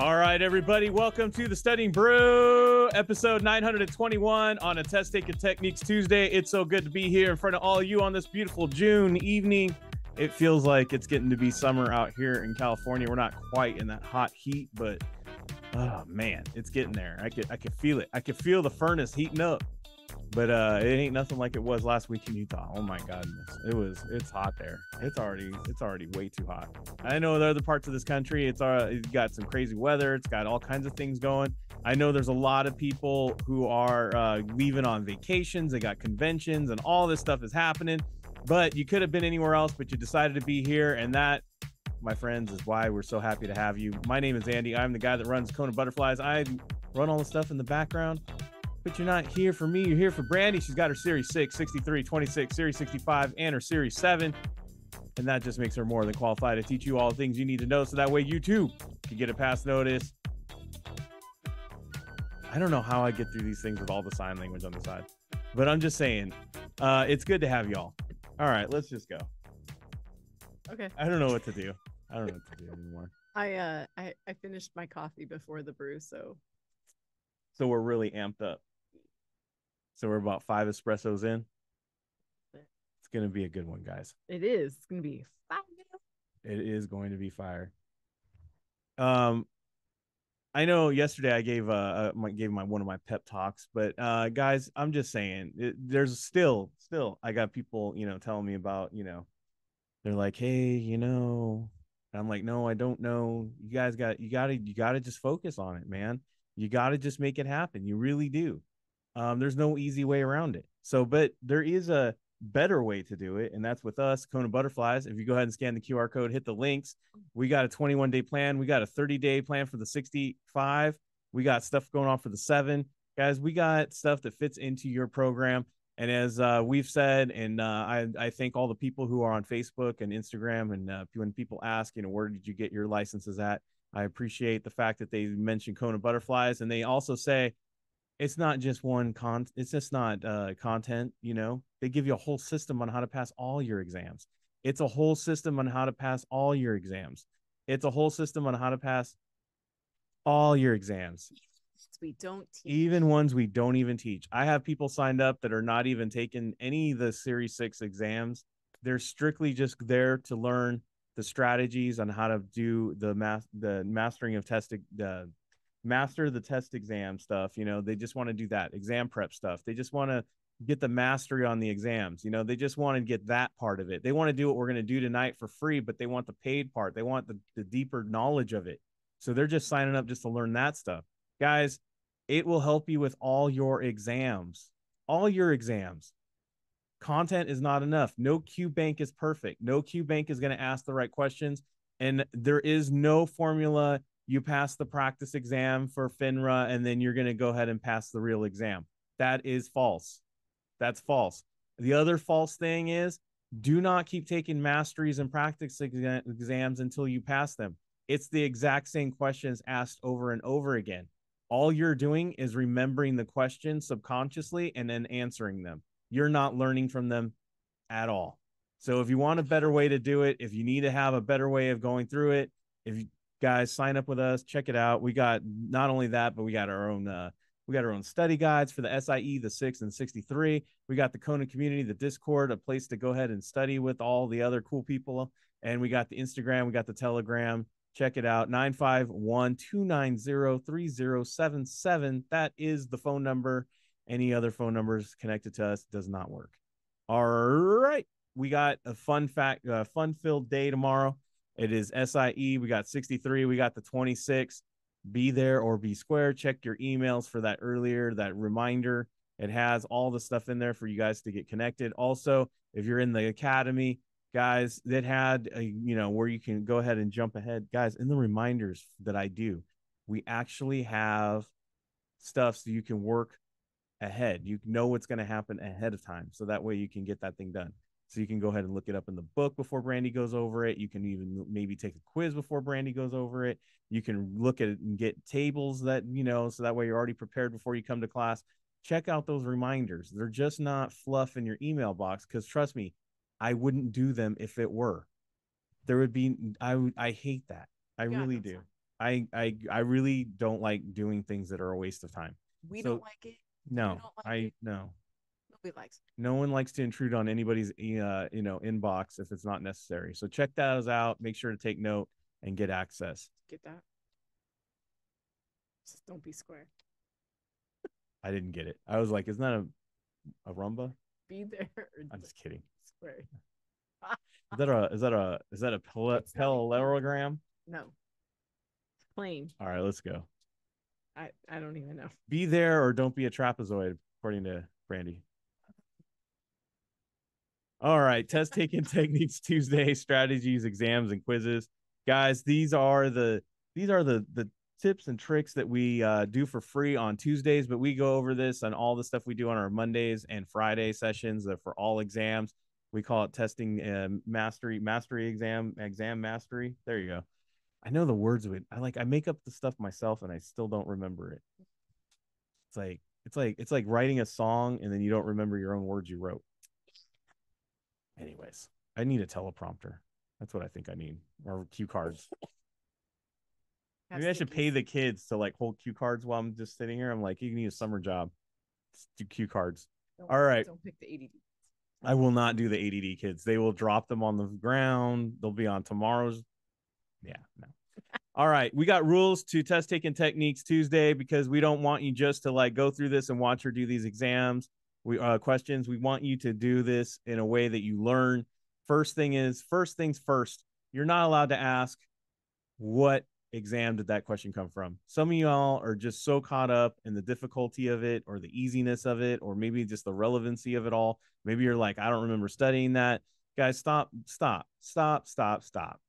All right, everybody, welcome to the Studying Brew, episode 921 on a Test Taking Techniques Tuesday. It's so good to be here in front of all you on this beautiful June evening. It feels like it's getting to be summer out here in California. We're not quite in that hot heat, but oh man, it's getting there. I could I could feel it. I could feel the furnace heating up. But uh it ain't nothing like it was last week in Utah. Oh my goodness. It was it's hot there. It's already it's already way too hot. I know are other parts of this country, it's uh it's got some crazy weather, it's got all kinds of things going. I know there's a lot of people who are uh, leaving on vacations, they got conventions and all this stuff is happening. But you could have been anywhere else, but you decided to be here, and that my friends, is why we're so happy to have you. My name is Andy. I'm the guy that runs Kona Butterflyz. I run all the stuff in the background, but you're not here for me. You're here for Brandy. She's got her Series 6, 63, 26, Series 65, and her Series 7. And that just makes her more than qualified to teach you all the things you need to know so that way you too can get a pass notice. I don't know how I get through these things with all the sign language on the side, but I'm just saying, uh, it's good to have y'all. All right, let's just go. Okay. I don't know what to do. I don't know what to do anymore. I uh I, I finished my coffee before the brew, so So we're really amped up. So we're about five espressos in. It's gonna be a good one, guys. it is. It's gonna be fine. It is going to be fire. Um, I know yesterday I gave uh, uh my gave my one of my pep talks, but uh guys, I'm just saying it, there's still still I got people you know telling me about you know they're like hey you know and I'm like no I don't know you guys got you got to you got to just focus on it man you got to just make it happen you really do um there's no easy way around it so but there is a better way to do it, and that's with us, Kona Butterflyz. If you go ahead and scan the QR code, hit the links. We got a 21 day plan. We got a 30 day plan for the 65. We got stuff going on for the seven. Guys, we got stuff that fits into your program. And as uh, we've said, and uh, I, I thank all the people who are on Facebook and Instagram, and uh, when people ask, you know, where did you get your licenses at? I appreciate the fact that they mention Kona Butterflyz, and they also say, it's not just one con it's just not uh content you know? They give you a whole system on how to pass all your exams. It's a whole system on how to pass all your exams. It's a whole system on how to pass all your exams. We don't teach. even ones we don't even teach. I have people signed up that are not even taking any of the series 6 exams. They're strictly just there to learn the strategies on how to do the math the mastering of testing the master the test exam stuff you know they just want to do that exam prep stuff. They just want to get the mastery on the exams you know they just want to get that part of it. They want to do what we're going to do tonight for free but they want the paid part. They want the, the deeper knowledge of it. So they're just signing up just to learn that stuff. Guys it will help you with all your exams all your exams. Content is not enough. No q bank is perfect. No q bank is going to ask the right questions and there is no formula you pass the practice exam for FINRA and then you're going to go ahead and pass the real exam. That is false. That's false. The other false thing is do not keep taking masteries and practice exa- exams until you pass them. It's the exact same questions asked over and over again. All you're doing is remembering the questions subconsciously and then answering them. You're not learning from them at all. So if you want a better way to do it, if you need to have a better way of going through it, if you guys sign up with us check it out we got not only that but we got our own uh we got our own study guides for the SIE, the 6 and 63. We got the Kona community, the Discord, a place to go ahead and study with all the other cool people. And we got the Instagram, we got the Telegram. Check it out 951 290 3077. That is the phone number. Any other phone numbers connected to us does not work. All right. We got a fun fact, uh, fun filled day tomorrow. It is SIE. We got 63. We got the 26. Be there or be square. Check your emails for that earlier, that reminder. It has all the stuff in there for you guys to get connected. Also, if you're in the academy, guys, that had a, you know where you can go ahead and jump ahead, guys. In the reminders that I do, we actually have stuff so you can work ahead. You know what's going to happen ahead of time, so that way you can get that thing done. So you can go ahead and look it up in the book before Brandy goes over it. You can even maybe take a quiz before Brandy goes over it. You can look at it and get tables that, you know, so that way you're already prepared before you come to class. Check out those reminders. They're just not fluff in your email box because trust me, I wouldn't do them if it were. There would be I would I hate that. I Yeah, really do. I I I really don't like doing things that are a waste of time. We So- don't like it. No, like I it? no. Nobody likes. No one likes to intrude on anybody's uh, you know inbox if it's not necessary. So check those out. Make sure to take note and get access. Get that? Just don't be square. I didn't get it. I was like, isn't that a a rumba? Be there. I'm just kidding. square. Is that a is that a is that a pal- It's not even- parallelogram? No. Plain. All right, let's go. I, I don't even know. Be there or don't be a trapezoid, according to Brandy. All right, test taking techniques Tuesday, strategies, exams, and quizzes. Guys, these are the these are the the tips and tricks that we uh, do for free on Tuesdays, but we go over this on all the stuff we do on our Mondays and Friday sessions for all exams. We call it testing uh, mastery mastery exam exam mastery. There you go. I know the words of it. I like I make up the stuff myself and I still don't remember it. It's like it's like it's like writing a song and then you don't remember your own words you wrote. Anyways, I need a teleprompter. That's what I think I need. Or cue cards. Maybe I should pay the kids to like hold cue cards while I'm just sitting here. I'm like, you can need a summer job. Just do cue cards. Don't- all right. Don't pick the ADD. I will not do the ADD kids. They will drop them on the ground. They'll be on tomorrow's. Yeah, no. All right, we got rules to test taking techniques Tuesday because we don't want you just to like go through this and watch her do these exams. We uh questions. We want you to do this in a way that you learn. First thing is first things first. You're not allowed to ask what exam did that question come from. Some of y'all are just so caught up in the difficulty of it or the easiness of it or maybe just the relevancy of it all Maybe you're like, I don't remember studying that. Guys, stop, stop, stop, stop, stop.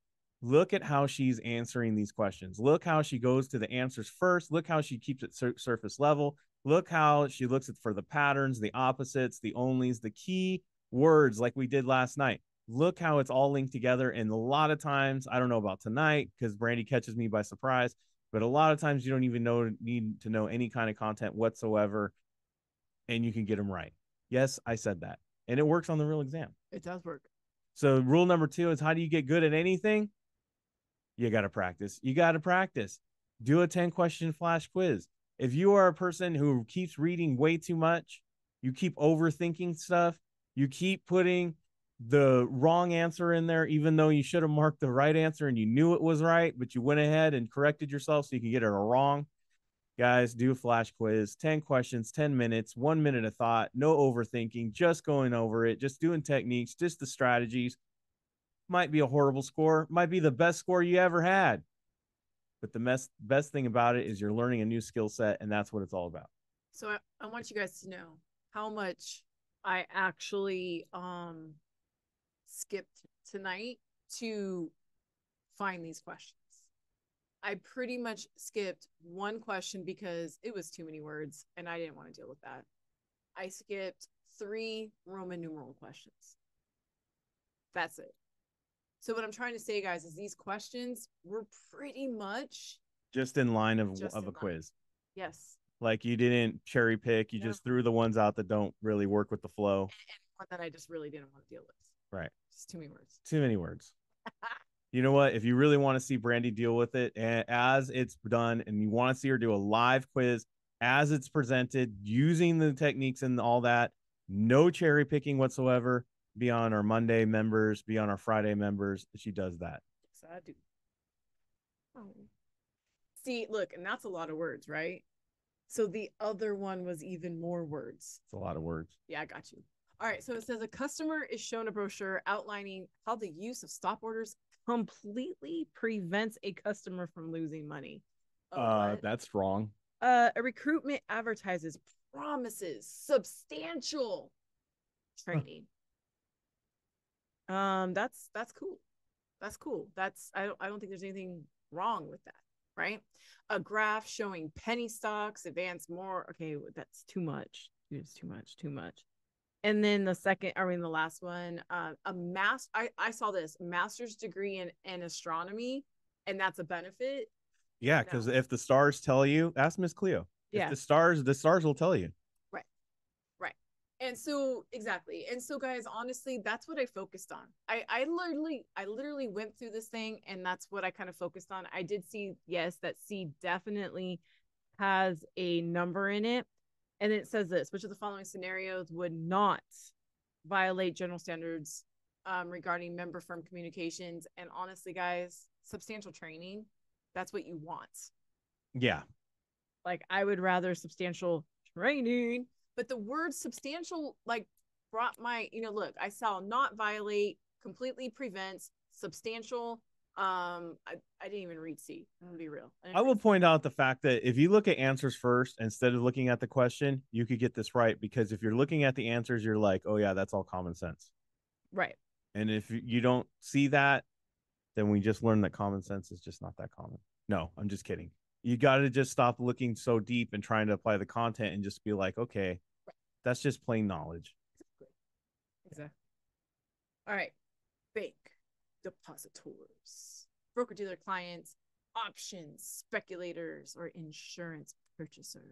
Look at how she's answering these questions. Look how she goes to the answers first. Look how she keeps it sur- surface level. Look how she looks at for the patterns, the opposites, the onlys, the key words like we did last night. Look how it's all linked together. And a lot of times, I don't know about tonight because Brandy catches me by surprise, but a lot of times you don't even know need to know any kind of content whatsoever, and you can get them right. Yes, I said that. And it works on the real exam. It does work. So, rule number two is how do you get good at anything? You got to practice. You got to practice. Do a 10 question flash quiz. If you are a person who keeps reading way too much, you keep overthinking stuff, you keep putting the wrong answer in there, even though you should have marked the right answer and you knew it was right, but you went ahead and corrected yourself so you can get it wrong. Guys do a flash quiz. 10 questions 10 minutes one minute of thought no overthinking just going over it just doing techniques just the strategies. Might be a horrible score might be the best score you ever had but the best best thing about it is you're learning a new skill set and that's what it's all about So I, I want you guys to know how much I actually um skipped tonight to find these questions. I pretty much skipped one question because it was too many words and I didn't want to deal with that. I skipped three Roman numeral questions. That's it. So what I'm trying to say, guys, is these questions were pretty much just in line of, of a line. quiz yes, like you didn't cherry pick you just threw the ones out that don't really work with the flow And one that I just really didn't want to deal with. Right. Just too many words. too many words you know what? If you really want to see Brandy deal with it a- as it's done and you want to see her do a live quiz as it's presented using the techniques and all that, no cherry picking whatsoever, be on our Monday members, be on our Friday members. She does that. Yes, I do. Oh. See, look, and that's a lot of words, right? So the other one was even more words. It's a lot of words. Yeah, I got you. All right. So it says a customer is shown a brochure outlining how the use of stop orders completely prevents a customer from losing money. Oh, uh, that's wrong. Uh, a recruitment advertises promises substantial training. Um, that's that's cool. That's cool. That's I don't I don't think there's anything wrong with that, right? A graph showing penny stocks advance more. Okay, that's too much. It's too much. Too much. And then the second, I mean the last one, uh, a mass. I I saw this master's degree in in astronomy, and that's a benefit. Yeah, No. because if the stars tell you, ask Miss Cleo. Yeah. If the stars, the stars will tell you. And so exactly. And so guys honestly that's what i focused on. I i literally i literally went through this thing and that's what i kind of focused on. I did see yes that c definitely has a number in it and it says this which of the following scenarios would not violate general standards um, regarding member firm communications? And honestly guys substantial training that's what you want. Yeah. like I would rather substantial training, but the word substantial like brought my, you know, look, I saw not violate, completely prevents, substantial. Um, I, I didn't even read C. I'm gonna be real. didn't I will point out the fact that if you look at answers first instead of looking at the question, you could get this right because if you're looking at the answers, you're like, oh, yeah, that's all common sense. right. And if you don't see that, then we just learned that common sense is just not that common. No, I'm just kidding. You got to just stop looking so deep and trying to apply the content and just be like, okay, that's just plain knowledge. Exactly. All right. Bank depositors, broker dealer clients, options, speculators, or insurance purchasers.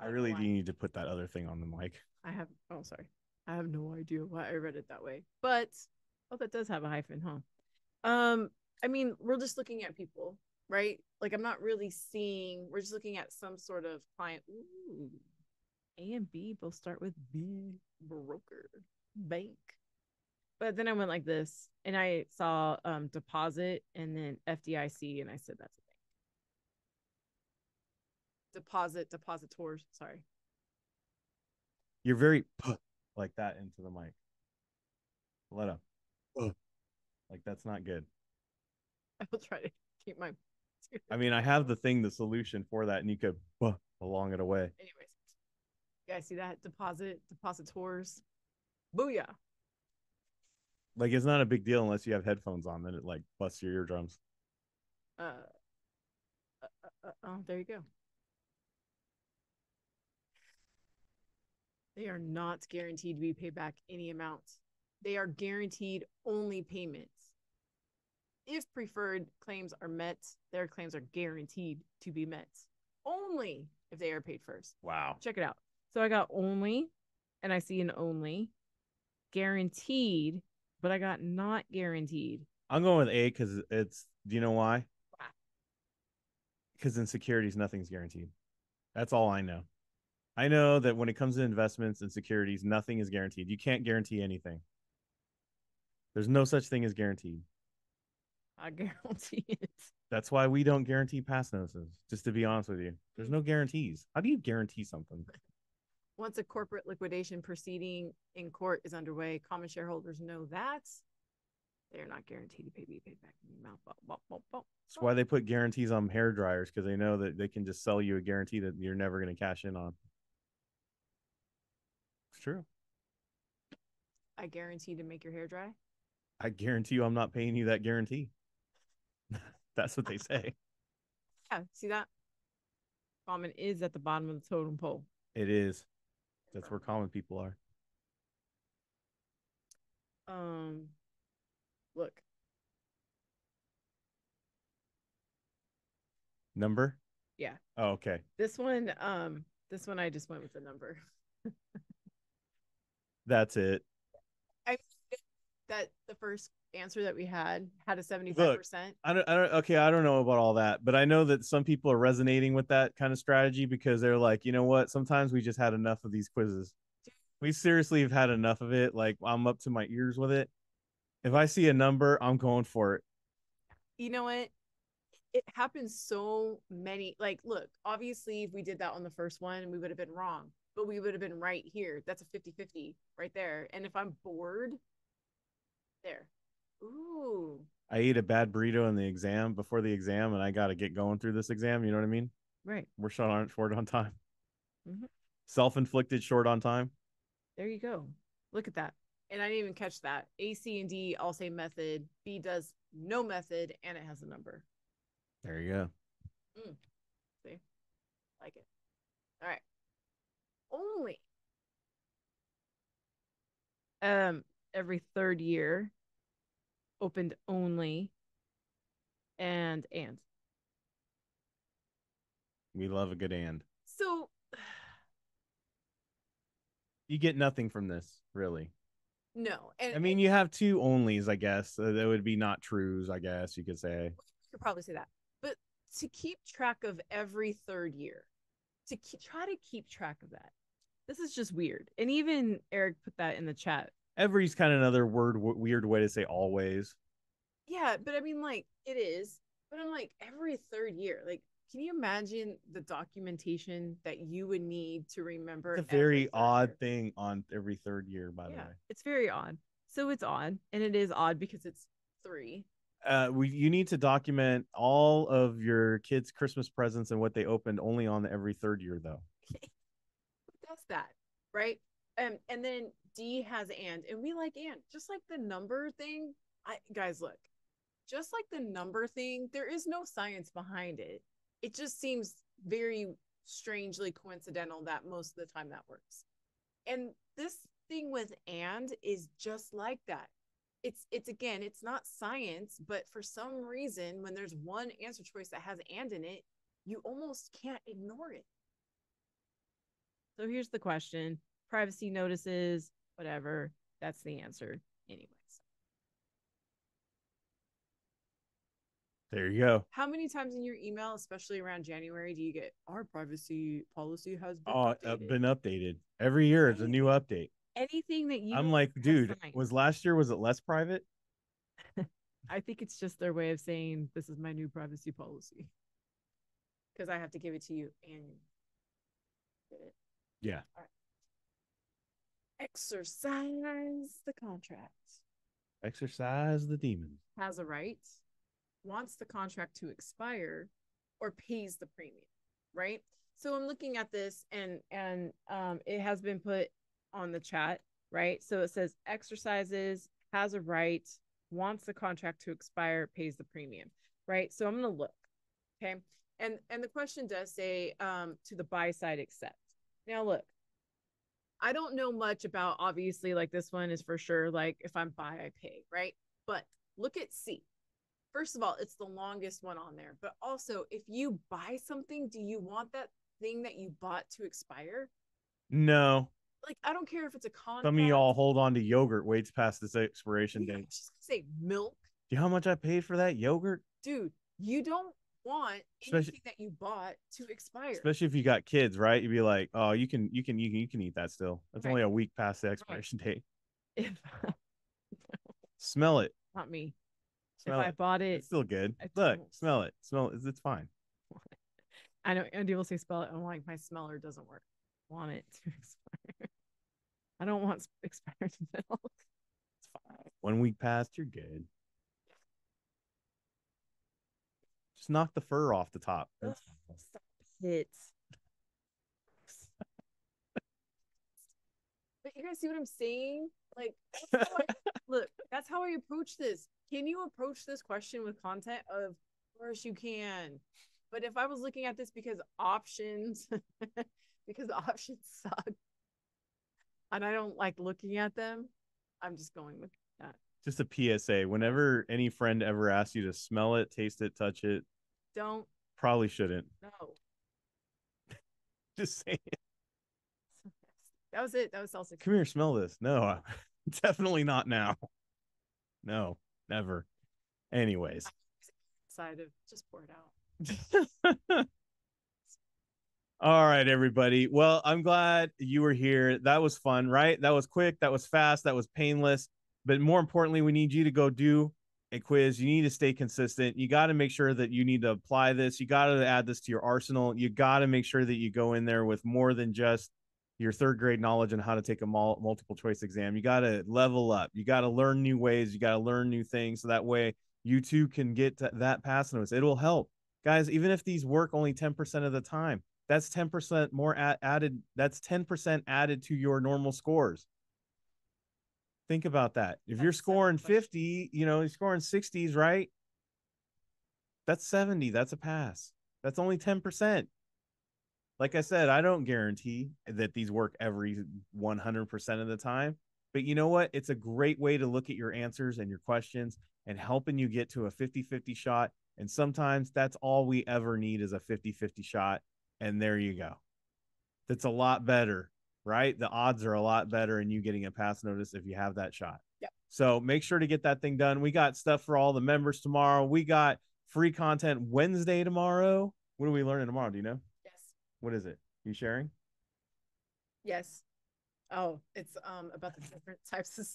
I don't really do need to put that other thing on the mic. I have oh sorry. I have no idea why I read it that way. But oh that does have a hyphen, huh? Um, I mean, we're just looking at people, right? Like I'm not really seeing we're just looking at some sort of client. Ooh. A and B both start with B broker bank. But then I went like this and I saw um deposit and then FDIC and I said that's a bank. Deposit, depositors, sorry. You're very like that into the mic. Let up. Like that's not good. I will try to keep my I mean, I have the thing, the solution for that, and you could along it away. anyways. You guys see that? Deposit, depositors. Booyah. Like it's not a big deal unless you have headphones on, then it like busts your eardrums. Uh, uh, uh, uh, oh, there you go. They are not guaranteed to be paid back any amount. They are guaranteed only payments. If preferred claims are met, their claims are guaranteed to be met only if they are paid first. Wow. Check it out. So I got only, and I see an only, guaranteed, but I got not guaranteed. I'm going with A because it's. Do you know why? Why? Because in securities, nothing's guaranteed. That's all I know. I know that when it comes to investments and securities, nothing is guaranteed. You can't guarantee anything. There's no such thing as guaranteed. I guarantee it. That's why we don't guarantee pass notices. Just to be honest with you, there's no guarantees. How do you guarantee something? Once a corporate liquidation proceeding in court is underway, common shareholders know that they are not guaranteed to pay be paid back in the amount. That's why they put guarantees on hair dryers because they know that they can just sell you a guarantee that you're never going to cash in on. It's true. I guarantee to make your hair dry. I guarantee you, I'm not paying you that guarantee. That's what they say. Yeah, see that? Common is at the bottom of the totem pole. It is. That's where common people are. Um, look, Number? Yeah. Oh, okay. this one, um, this one I just went with the number. That's it. That the first answer that we had had a seventy five percent. I don't, I don't, okay, I don't know about all that, but I know that some people are resonating with that kind of strategy because they're like, you know what? Sometimes we just had enough of these quizzes. We seriously have had enough of it. Like, I'm up to my ears with it. If I see a number, I'm going for it. You know what? It happens so many. Like, look, obviously, if we did that on the first one, we would have been wrong, but we would have been right here. That's a 50 50 right there. And if I'm bored, there. Ooh, I ate a bad burrito in the exam before the exam, and I got to get going through this exam. You know what I mean? right. We're short on short on time. Mhm. Self-inflicted short on time. There you go. Look at that. And I didn't even catch that. A, C, and D all say method. B does no method, and it has a number. There you go. See, like it. All right. Only um every third year opened only and and We love a good and. so You get nothing from this, really. No, and I mean, and you have two onlys, I guess. Uh, that would be not trues, I guess you could say. you could probably say that. But to keep track of every third year, to keep, try to keep track of that, this is just weird. And even Eric put that in the chat. Every's kind of another word, w- weird way to say always. Yeah, but I mean, like it is. But I'm like every third year. Like, can you imagine the documentation that you would need to remember? It's a very odd year? thing on every third year, by the Yeah, way. it's very odd. So it's odd, and it is odd because it's three. Uh, we you need to document all of your kids' Christmas presents and what they opened only on the every third year, though. Who does that, right? Um, and then D has and, and we like and. Just like the number thing, I guys look, just like the number thing, there is no science behind it. It just seems very strangely coincidental that most of the time that works. And this thing with and is just like that. It's it's again, it's not science, but for some reason, when there's one answer choice that has and in it, you almost can't ignore it. So here's the question privacy notices, whatever. That's the answer, anyways. There you go. How many times in your email, especially around January, do you get our privacy policy has been Oh, uh, updated?" been updated every year. It's a new update. anything that you I'm like, dude, signed. was last year was it less private? I think it's just their way of saying this is my new privacy policy. Because I have to give it to you annually. Get it? Yeah. Exercise the contract. Exercise the demon. Has a right, wants the contract to expire, or pays the premium, right? So I'm looking at this and and um it has been put on the chat, right? So it says exercises, has a right, wants the contract to expire, pays the premium, right? So I'm gonna look. Okay. And and the question does say um to the buy side accept. Now look, I don't know much about obviously like this one is for sure like if I'm buy, I pay, right? But look at C. First of all, it's the longest one on there. But also, if you buy something, do you want that thing that you bought to expire? No, Like, I don't care if it's a contract. some of y'all hold on to yogurt waits past this expiration Yeah, date. just say milk, Do you know how much I paid for that yogurt? dude. You don't want Especially- anything that you bought to expire. Especially if you got kids, right? You'd be like, oh, you can, you can, you can, you can eat that still. That's Right. only a week past the expiration date. if Smell it. not me, Smell if I it. bought it, It's still good. Look, smell it. Smell it. It's fine. I know Andy will say spell it. I'm like, my smeller doesn't work. I Want it to expire. I don't want expired milk. It's fine. One week past, you're good. Just knock the fur off the top. That's Ugh, Stop it. But you guys see what I'm saying? Like, I- look, that's how I approach this. Can you approach this question with content? Of course you can. But if I was looking at this because options, because options suck, and I don't like looking at them, I'm just going with that. just a PSA. Whenever any friend ever asks you to smell it, taste it, touch it, Don't probably shouldn't. No. Just say, That was it. That was also come here, smell this. No, definitely not now. No, never. Anyways. side of just pour it out. All right, everybody. Well, I'm glad you were here. That was fun, right? That was quick. That was fast. That was painless. But more importantly, we need you to go do a quiz. You need to stay consistent. You got to make sure that you need to apply this. You got to add this to your arsenal. You got to make sure that you go in there with more than just your third grade knowledge on how to take a multiple choice exam. You got to level up. You got to learn new ways. You got to learn new things. So that way you too can get to that pass notice. It'll help. Guys, even if these work only 10% of the time, that's 10% more added. That's 10% added to your normal scores. Think about that. If you're scoring 50, you know, you're scoring 60s, right? That's 70. That's a pass. That's only 10%. Like I said, I don't guarantee that these work every 100% of the time. But you know what? It's a great way to look at your answers and your questions and helping you get to a 50 50 shot. And sometimes that's all we ever need is a 50 50 shot. And there you go. That's a lot better right? The odds are a lot better in you getting a pass notice if you have that shot. Yep. So make sure to get that thing done. We got stuff for all the members tomorrow. We got free content Wednesday tomorrow. What are we learning tomorrow? Do you know? Yes. What is it? You sharing? Yes. Oh, it's um about the different types of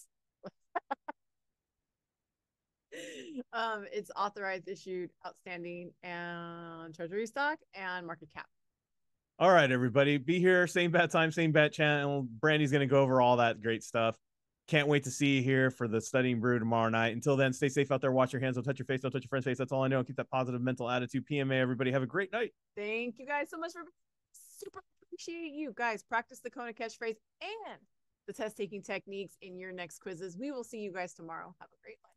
um it's authorized, issued, outstanding, and treasury stock and market cap. All right, everybody. Be here, same bat time, same bat channel. Brandy's gonna go over all that great stuff. Can't wait to see you here for the studying brew tomorrow night. Until then, stay safe out there. Wash your hands. Don't touch your face. Don't touch your friend's face. That's all I know. Keep that positive mental attitude. PMA, everybody. Have a great night. Thank you guys so much for super appreciate you guys. Practice the Kona catchphrase and the test taking techniques in your next quizzes. We will see you guys tomorrow. Have a great night.